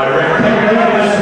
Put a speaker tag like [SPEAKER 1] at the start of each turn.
[SPEAKER 1] I reckon take it over